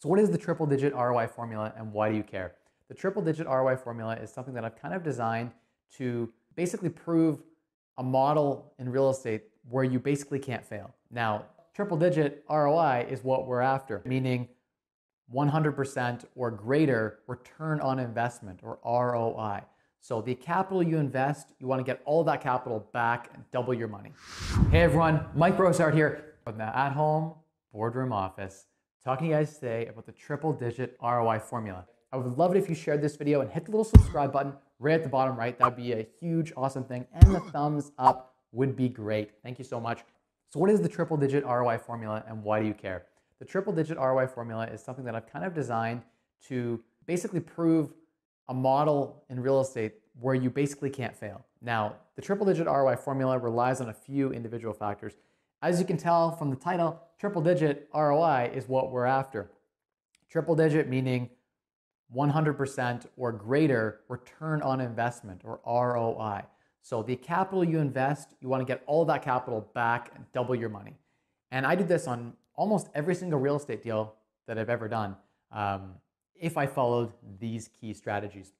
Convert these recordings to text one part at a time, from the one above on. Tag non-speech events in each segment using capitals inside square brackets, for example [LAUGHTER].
So, what is the triple digit ROI formula and why do you care? The triple digit ROI formula is something that I've kind of designed to basically prove a model in real estate where you basically can't fail. Now, triple digit ROI is what we're after, meaning 100% or greater return on investment or ROI. So the capital you invest, you want to get all that capital back and double your money. Hey everyone, Mike Rosehart here from the At Home Boardroom Office, talking to you guys today about the triple digit ROI formula. I would love it if you shared this video and hit the little subscribe button right at the bottom right. That'd be a huge, awesome thing. And the thumbs up would be great. Thank you so much. So what is the triple digit ROI formula and why do you care? The triple digit ROI formula is something that I've kind of designed to basically prove a model in real estate where you basically can't fail. Now, the triple digit ROI formula relies on a few individual factors. As you can tell from the title, triple digit ROI is what we're after. Triple digit meaning 100% or greater return on investment or ROI. So the capital you invest, you want to get all that capital back and double your money. And I did this on almost every single real estate deal that I've ever done um, if I followed these key strategies.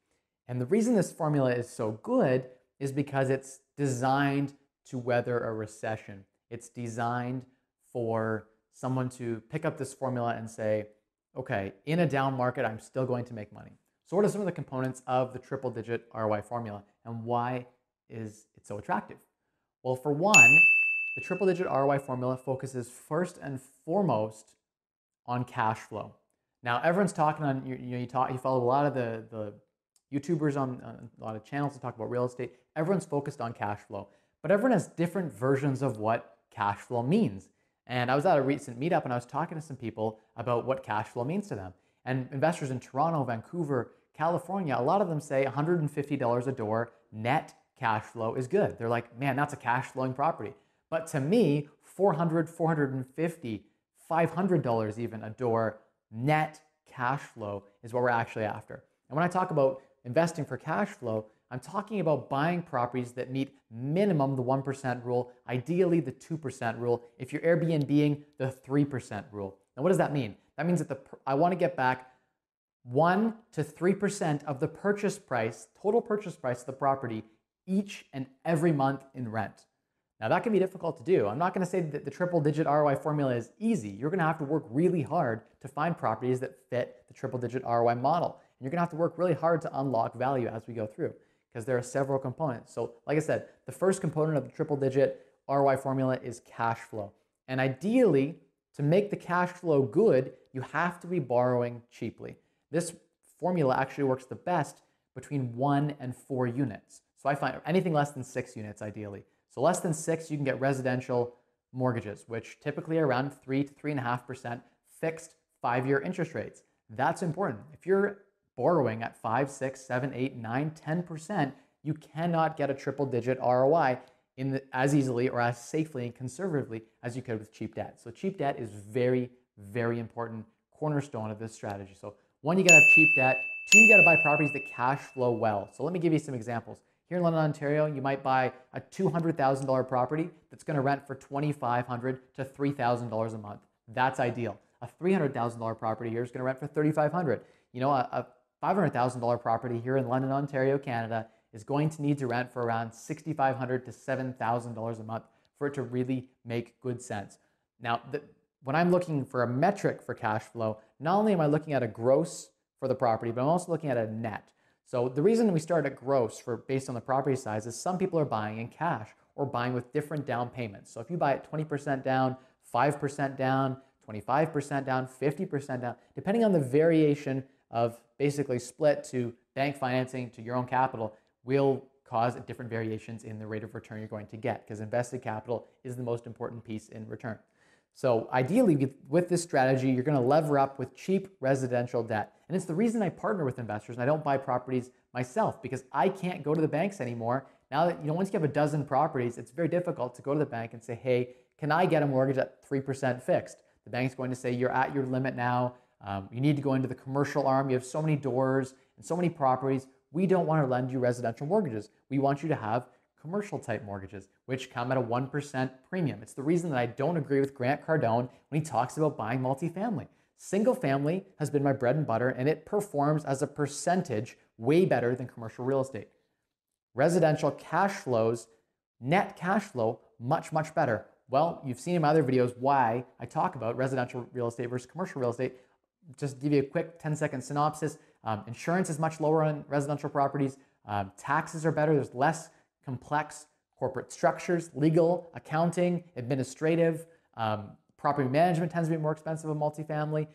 And the reason this formula is so good is because it's designed to weather a recession. It's designed for someone to pick up this formula and say, okay, in a down market, I'm still going to make money. So, what are some of the components of the triple digit ROI formula and why is it so attractive? Well, for one, the triple digit ROI formula focuses first and foremost on cash flow. Now, everyone's talking on, you, you know, you, talk, you follow a lot of the, the YouTubers on, a lot of channels that talk about real estate. Everyone's focused on cash flow, but everyone has different versions of what cash flow means. And I was at a recent meetup and I was talking to some people about what cash flow means to them. And investors in Toronto, Vancouver, California, a lot of them say $150 a door net cash flow is good. They're like, man, that's a cash flowing property. But to me, $400, $450, $500 even a door net cash flow is what we're actually after. And when I talk about investing for cash flow, I'm talking about buying properties that meet minimum the 1% rule, ideally the 2% rule, if you're Airbnb, the 3% rule. Now, what does that mean? That means that the, I want to get back 1 to 3% of the purchase price, total purchase price of the property, each and every month in rent. Now, that can be difficult to do. I'm not going to say that the triple digit ROI formula is easy. You're going to have to work really hard to find properties that fit the triple digit ROI model. And you're going to have to work really hard to unlock value as we go through because there are several components. So, like I said, the first component of the triple digit ROI formula is cash flow. And ideally, to make the cash flow good, you have to be borrowing cheaply. This formula actually works the best between one and four units. So I find anything less than six units ideally. So less than six, you can get residential mortgages, which typically are around three to three and a half percent fixed five-year interest rates. That's important. If you're borrowing at 5, 6, 7, 8, 9, 10%, you cannot get a triple digit ROI in the, as easily or as safely and conservatively as you could with cheap debt. So cheap debt is very, very important cornerstone of this strategy. So one, you gotta have cheap debt. Two, you gotta buy properties that cash flow well. So let me give you some examples. Here in London, Ontario, you might buy a $200,000 property that's gonna rent for 2,500 to $3,000 a month. That's ideal. A $300,000 property here is gonna rent for 3,500. You know, a, a $500,000 property here in London, Ontario, Canada is going to need to rent for around 6,500 to $7,000 a month for it to really make good sense. Now, the, when I'm looking for a metric for cash flow, not only am I looking at a gross for the property, but I'm also looking at a net. So the reason we start at gross for based on the property size is some people are buying in cash or buying with different down payments. So if you buy it 20% down, 5% down, 25% down, 50% down, depending on the variation of basically split to bank financing to your own capital will cause different variations in the rate of return you're going to get because invested capital is the most important piece in return. So ideally, with this strategy, you're going to lever up with cheap residential debt. And it's the reason I partner with investors and I don't buy properties myself because I can't go to the banks anymore. Now that, you know, once you have a dozen properties, it's very difficult to go to the bank and say, hey, can I get a mortgage at 3% fixed? The bank's going to say, you're at your limit now. Um, you need to go into the commercial arm. You have so many doors and so many properties. We don't want to lend you residential mortgages. We want you to have commercial type mortgages, which come at a 1% premium. It's the reason that I don't agree with Grant Cardone when he talks about buying multifamily. Single family has been my bread and butter, and it performs as a percentage way better than commercial real estate. Residential cash flows, net cash flow, much, much better. Well, you've seen in my other videos why I talk about residential real estate versus commercial real estate. Just give you a quick 10 second synopsis. Um, insurance is much lower on residential properties. Um, taxes are better. There's less complex corporate structures, legal, accounting, administrative. Um, property management tends to be more expensive in multifamily.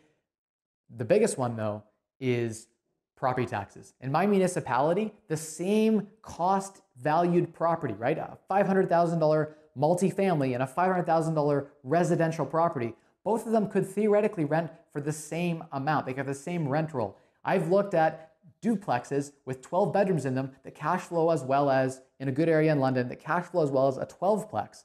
The biggest one, though, is property taxes. In my municipality, the same cost valued property, right? A $500,000 multifamily and a $500,000 residential property, both of them could theoretically rent for the same amount. They have the same rent roll. I've looked at duplexes with 12 bedrooms in them that cash flow as well as in a good area in London that cash flow as well as a 12 plex.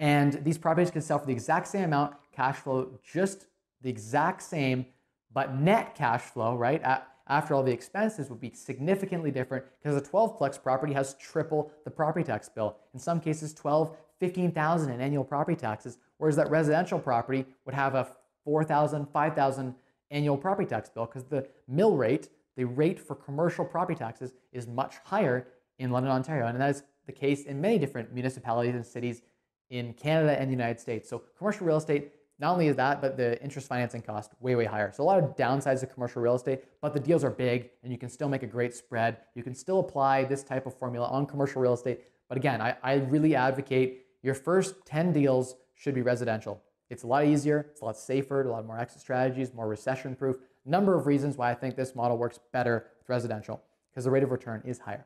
And these properties can sell for the exact same amount, cash flow just the exact same, but net cash flow, right? after all the expenses would be significantly different because a 12 plex property has triple the property tax bill. In some cases, 12, 15,000 in annual property taxes, whereas that residential property would have a 4,000, 5,000 annual property tax bill because the mill rate, the rate for commercial property taxes is much higher in London, Ontario. And that is the case in many different municipalities and cities in Canada and the United States. So commercial real estate, not only is that, but the interest financing cost way, way higher. So a lot of downsides to commercial real estate, but the deals are big and you can still make a great spread. You can still apply this type of formula on commercial real estate. But again, I, I really advocate your first 10 deals should be residential. It's a lot easier, it's a lot safer, a lot more exit strategies, more recession proof. Number of reasons why I think this model works better with residential because the rate of return is higher.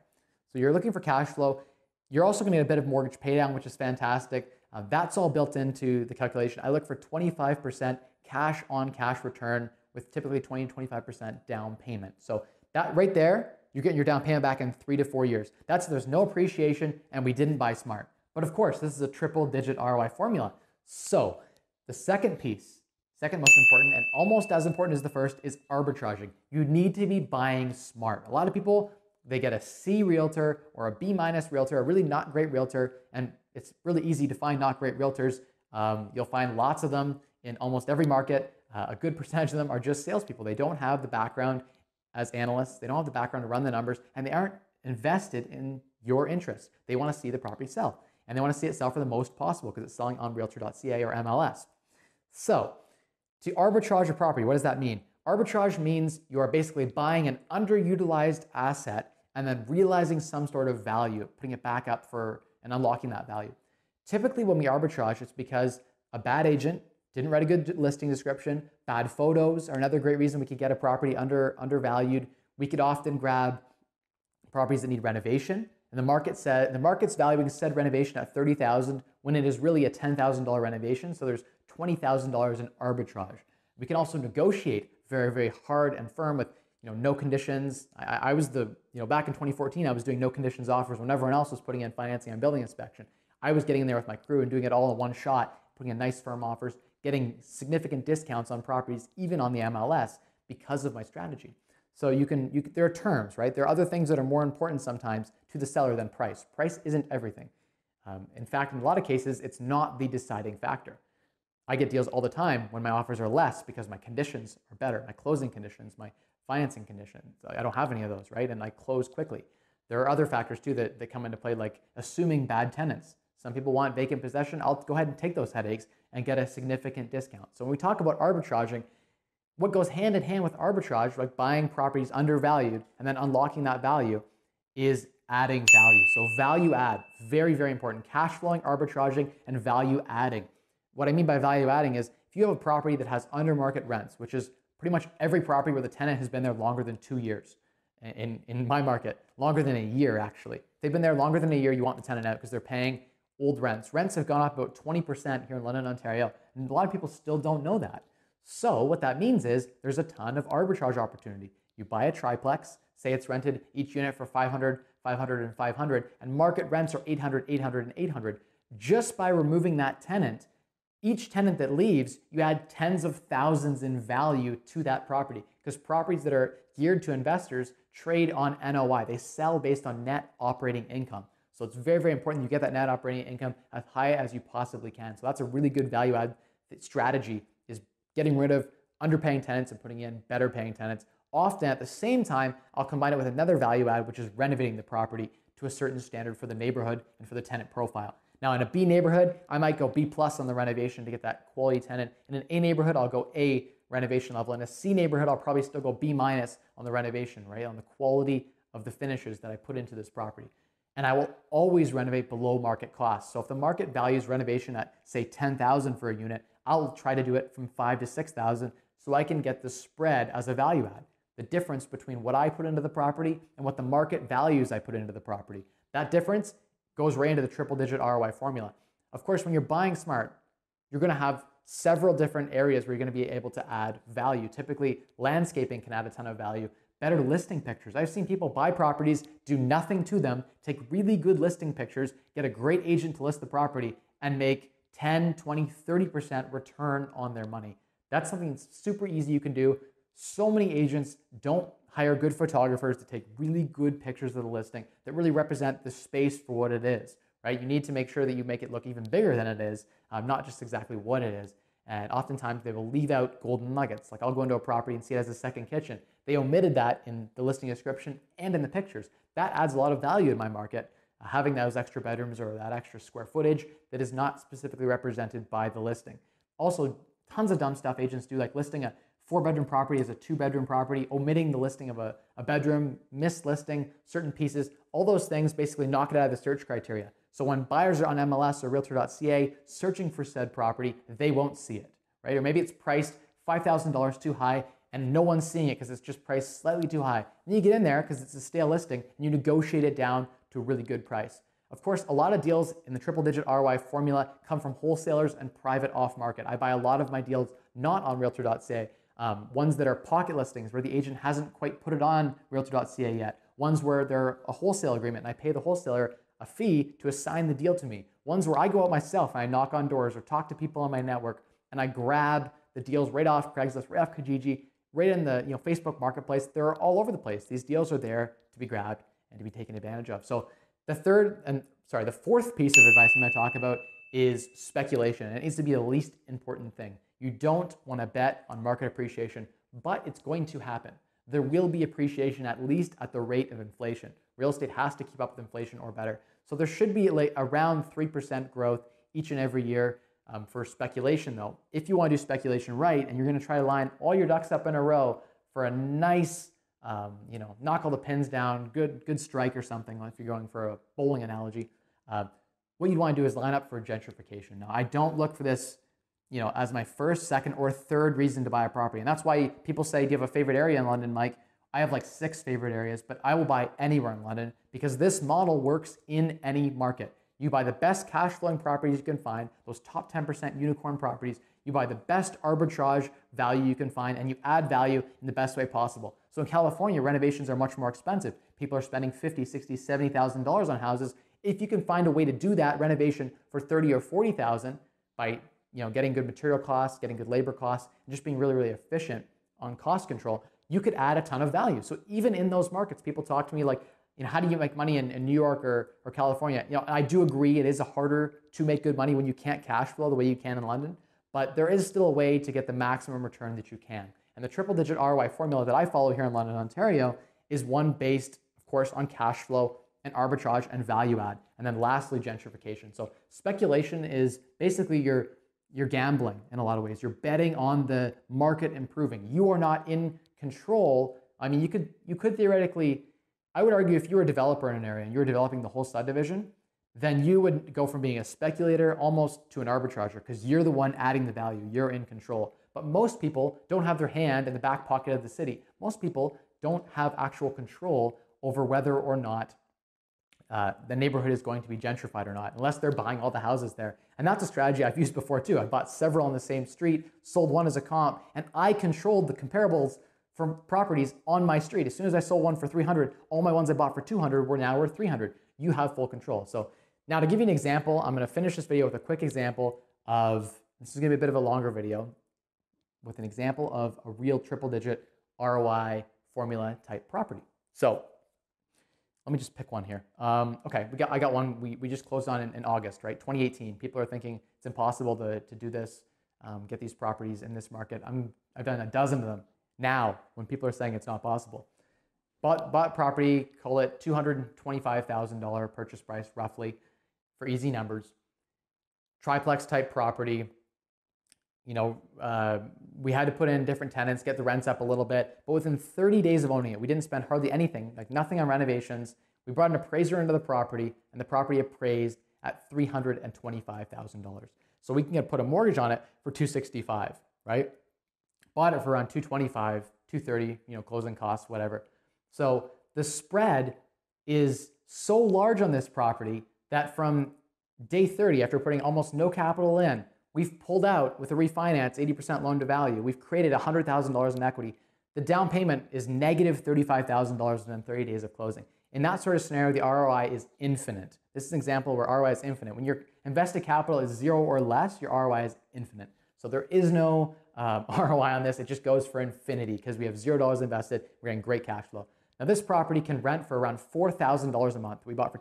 So you're looking for cash flow. You're also going to get a bit of mortgage paydown, which is fantastic. Uh, that's all built into the calculation. I look for 25% cash on cash return with typically 20 to 25% down payment. So that right there, you're getting your down payment back in three to four years. That's there's no appreciation and we didn't buy smart. But of course, this is a triple digit ROI formula. So the second piece, second most important and almost as important as the first is arbitraging. You need to be buying smart. A lot of people they get a C realtor or a B minus realtor, a really not great realtor, and it's really easy to find not great realtors. Um, you'll find lots of them in almost every market. Uh, a good percentage of them are just salespeople. They don't have the background as analysts, they don't have the background to run the numbers, and they aren't invested in your interest. They want to see the property sell, and they want to see it sell for the most possible because it's selling on realtor.ca or MLS. So, to arbitrage a property, what does that mean? Arbitrage means you are basically buying an underutilized asset and then realizing some sort of value, putting it back up for and unlocking that value. Typically, when we arbitrage, it's because a bad agent didn't write a good listing description. Bad photos are another great reason we could get a property under undervalued. We could often grab properties that need renovation, and the market said the market's valuing said renovation at thirty thousand when it is really a ten thousand dollar renovation. So there's twenty thousand dollars in arbitrage. We can also negotiate very very hard and firm with you know, no conditions. I, I, was the, you know, back in 2014, I was doing no conditions offers when everyone else was putting in financing and building inspection. I was getting in there with my crew and doing it all in one shot, putting in nice firm offers, getting significant discounts on properties, even on the MLS, because of my strategy. So you can, you there are terms, right? There are other things that are more important sometimes to the seller than price. Price isn't everything. Um, in fact, in a lot of cases, it's not the deciding factor. I get deals all the time when my offers are less because my conditions are better, my closing conditions, my financing conditions. I don't have any of those, right? And I close quickly. There are other factors too that, that come into play, like assuming bad tenants. Some people want vacant possession. I'll go ahead and take those headaches and get a significant discount. So when we talk about arbitraging, what goes hand in hand with arbitrage, like buying properties undervalued and then unlocking that value, is adding value. So value add, very, very important. Cash flowing, arbitraging, and value adding. What I mean by value adding is if you have a property that has under market rents, which is pretty much every property where the tenant has been there longer than two years. In, in my market, longer than a year actually. If they've been there longer than a year, you want the tenant out because they're paying old rents. Rents have gone up about 20% here in London, Ontario, and a lot of people still don't know that. So what that means is there's a ton of arbitrage opportunity. You buy a triplex, say it's rented each unit for 500, 500, and 500, and market rents are 800, 800, and 800. Just by removing that tenant, each tenant that leaves, you add tens of thousands in value to that property because properties that are geared to investors trade on NOI. They sell based on net operating income. So it's very, very important you get that net operating income as high as you possibly can. So that's a really good value add strategy getting rid of underpaying tenants and putting in better paying tenants. Often at the same time, I'll combine it with another value add, which is renovating the property to a certain standard for the neighborhood and for the tenant profile. Now, in a B neighborhood, I might go B plus on the renovation to get that quality tenant. In an A neighborhood, I'll go A renovation level. In a C neighborhood, I'll probably still go B minus on the renovation, right? On the quality of the finishes that I put into this property. And I will always renovate below market cost. So if the market values renovation at say 10,000 for a unit, I'll try to do it from 5 to 6,000 so I can get the spread as a value add. The difference between what I put into the property and what the market values I put into the property. That difference goes right into the triple digit ROI formula. Of course, when you're buying smart, you're going to have several different areas where you're going to be able to add value. Typically, landscaping can add a ton of value. Better listing pictures. I've seen people buy properties, do nothing to them, take really good listing pictures, get a great agent to list the property, and make 10, 20, 30% return on their money. That's something super easy you can do. So many agents don't hire good photographers to take really good pictures of the listing that really represent the space for what it is right? You need to make sure that you make it look even bigger than it is, um, not just exactly what it is. And oftentimes they will leave out golden nuggets. Like I'll go into a property and see it as a second kitchen. They omitted that in the listing description and in the pictures. That adds a lot of value in my market, having those extra bedrooms or that extra square footage that is not specifically represented by the listing. Also, tons of dumb stuff agents do, like listing a four bedroom property as a two bedroom property, omitting the listing of a, a bedroom, mislisting certain pieces. All those things basically knock it out of the search criteria. So when buyers are on MLS or realtor.ca searching for said property, they won't see it, right? Or maybe it's priced $5,000 too high and no one's seeing it because it's just priced slightly too high. And you get in there because it's a stale listing and you negotiate it down to a really good price. Of course, a lot of deals in the triple digit ROI formula come from wholesalers and private off market. I buy a lot of my deals not on realtor.ca, um, ones that are pocket listings where the agent hasn't quite put it on realtor.ca yet, ones where they're a wholesale agreement and I pay the wholesaler a fee to assign the deal to me. Ones where I go out myself and I knock on doors or talk to people on my network and I grab the deals right off Craigslist, right off Kijiji, right in the you know Facebook Marketplace. They're all over the place. These deals are there to be grabbed and to be taken advantage of. So the third and sorry, the fourth piece of advice I'm going to talk about is speculation. It needs to be the least important thing. You don't want to bet on market appreciation, but it's going to happen. There will be appreciation at least at the rate of inflation. Real estate has to keep up with inflation or better. So there should be like around 3% growth each and every year um, for speculation, though. If you want to do speculation right and you're going to try to line all your ducks up in a row for a nice, um, you know, knock all the pins down, good, good strike or something, if you're going for a bowling analogy, uh, what you'd want to do is line up for gentrification. Now, I don't look for this, you know, as my first, second, or third reason to buy a property. And that's why people say, do you have a favorite area in London, Mike? I have like six favorite areas, but I will buy anywhere in London because this model works in any market. You buy the best cash flowing properties you can find, those top 10% unicorn properties. You buy the best arbitrage value you can find, and you add value in the best way possible. So in California, renovations are much more expensive. People are spending 50, 60, 70,000 dollars on houses. If you can find a way to do that renovation for 30 or 40,000 by you know getting good material costs, getting good labor costs, and just being really, really efficient on cost control, you could add a ton of value. So even in those markets, people talk to me like, you know, how do you make money in, in New York or, or California? You know, I do agree it is harder to make good money when you can't cash flow the way you can in London, but there is still a way to get the maximum return that you can. And the triple digit ROI formula that I follow here in London, Ontario is one based, of course, on cash flow and arbitrage and value add. And then lastly, gentrification. So speculation is basically your you're gambling in a lot of ways. You're betting on the market improving. You are not in control. I mean, you could you could theoretically, I would argue, if you were a developer in an area and you were developing the whole subdivision, then you would go from being a speculator almost to an arbitrager because you're the one adding the value. You're in control. But most people don't have their hand in the back pocket of the city. Most people don't have actual control over whether or not uh, the neighborhood is going to be gentrified or not, unless they're buying all the houses there. And that's a strategy I've used before too. I bought several on the same street, sold one as a comp, and I controlled the comparables for properties on my street. As soon as I sold one for 300, all my ones I bought for 200 were now worth 300. You have full control. So now to give you an example, I'm going to finish this video with a quick example of, this is going to be a bit of a longer video, with an example of a real triple digit ROI formula type property. So let me just pick one here. Um, okay, we got, I got one we, we just closed on in, in, August, right? 2018. People are thinking it's impossible to, to do this, um, get these properties in this market. I'm, I've done a dozen of them now when people are saying it's not possible. Bought, bought property, call it $225,000 purchase price roughly for easy numbers. Triplex type property. You know, uh, we had to put in different tenants, get the rents up a little bit, but within 30 days of owning it, we didn't spend hardly anything, like nothing on renovations. We brought an appraiser into the property, and the property appraised at $325,000. So we can get put a mortgage on it for 265, right? Bought it for around 225, 230, you know, closing costs, whatever. So the spread is so large on this property that from day 30, after putting almost no capital in, we've pulled out with a refinance 80% loan to value. We've created $100,000 in equity. The down payment is negative $35,000 within 30 days of closing. In that sort of scenario, the ROI is infinite. This is an example where ROI is infinite. When your invested capital is zero or less, your ROI is infinite. So there is no uh, [LAUGHS] ROI on this. It just goes for infinity because we have zero dollars invested. We're getting great cash flow. Now this property can rent for around $4,000 a month. We bought for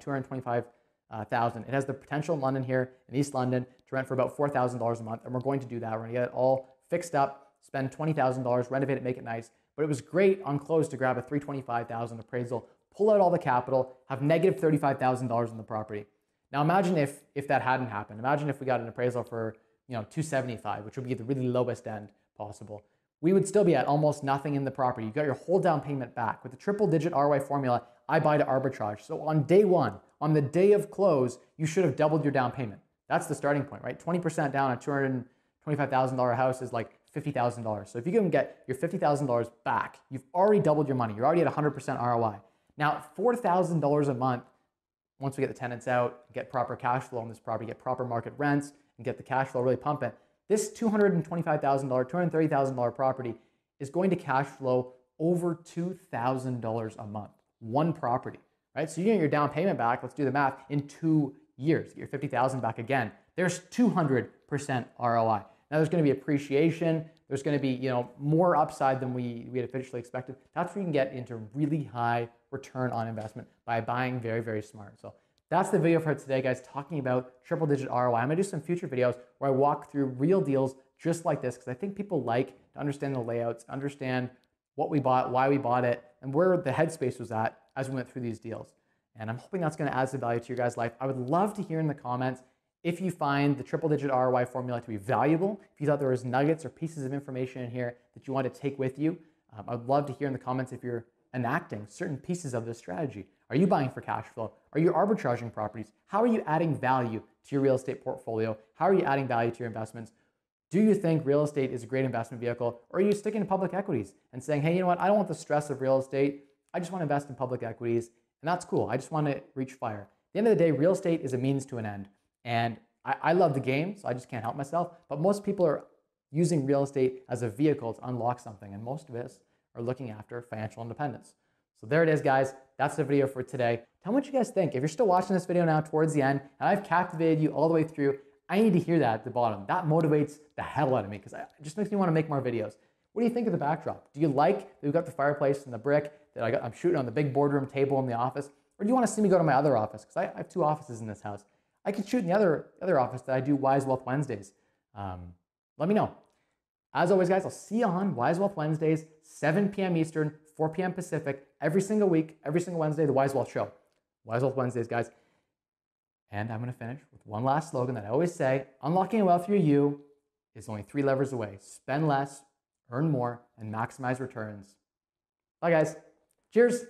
Uh, 225,000. It has the potential in London here, in East London, to rent for about $4,000 a month. And we're going to do that. We're going to get it all fixed up, spend $20,000, renovate it, make it nice. But it was great on close to grab a 325,000 appraisal, pull out all the capital, have negative $35,000 in the property. Now imagine if if that hadn't happened. Imagine if we got an appraisal for you know 275, which would be the really lowest end possible. We would still be at almost nothing in the property. You got your whole down payment back. With the triple digit ROI formula, I buy to arbitrage. So on day one, on the day of close, you should have doubled your down payment. That's the starting point, right? 20% down on $225,000 house is like $50,000. So if you can get your $50,000 back, you've already doubled your money. You're already at 100% ROI. Now, $4,000 a month, once we get the tenants out, get proper cash flow on this property, get proper market rents, and get the cash flow really pumping, this $225,000, $230,000 property is going to cash flow over $2,000 a month. One property, right? So you get your down payment back, let's do the math, in two years, get your 50,000 back again. There's 200% ROI. Now there's going to be appreciation. There's going to be you know more upside than we, we had officially expected. That's where you can get into really high return on investment by buying very, very smart. So that's the video for today, guys, talking about triple digit ROI. I'm gonna do some future videos where I walk through real deals just like this because I think people like to understand the layouts, understand what we bought, why we bought it, and where the headspace was at as we went through these deals. And I'm hoping that's gonna add some value to your guys' life. I would love to hear in the comments if you find the triple digit ROI formula to be valuable, if you thought there was nuggets or pieces of information in here that you want to take with you. Um, I'd love to hear in the comments if you're enacting certain pieces of this strategy. Are you buying for cash flow? Are you arbitraging properties? How are you adding value to your real estate portfolio? How are you adding value to your investments? Do you think real estate is a great investment vehicle? Or are you sticking to public equities and saying, hey, you know what? I don't want the stress of real estate. I just want to invest in public equities. And that's cool. I just want to reach fire. At the end of the day, real estate is a means to an end. And I, I love the game, so I just can't help myself. But most people are using real estate as a vehicle to unlock something. And most of us are looking after financial independence. So there it is, guys. That's the video for today. Tell me what you guys think. If you're still watching this video now towards the end, and I've captivated you all the way through, I need to hear that at the bottom. That motivates the hell out of me because it just makes me want to make more videos. What do you think of the backdrop? Do you like that we've got the fireplace and the brick that I I'm shooting on the big boardroom table in the office? Or do you want to see me go to my other office? Because I, I, have two offices in this house. I could shoot in the other, other office that I do Wise Wealth Wednesdays. Um, let me know. As always, guys, I'll see you on Wise Wealth Wednesdays, 7 p.m. Eastern, 4 p.m. Pacific, every single week, every single Wednesday, the Wise Wealth Show. Wise Wealth Wednesdays, guys. And I'm going to finish with one last slogan that I always say Unlocking wealth through you is only three levers away spend less, earn more, and maximize returns. Bye, guys. Cheers.